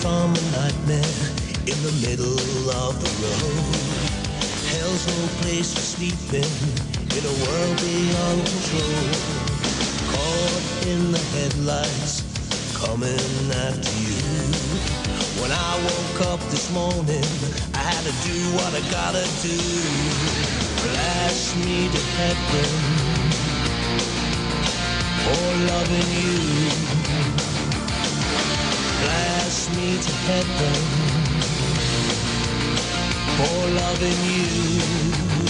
from a nightmare in the middle of the road. Hell's no place to sleep in, in a world beyond control. Caught in the headlights, coming after you. When I woke up this morning, I had to do what I gotta do. Blast me to heaven for loving you me to heaven for loving you.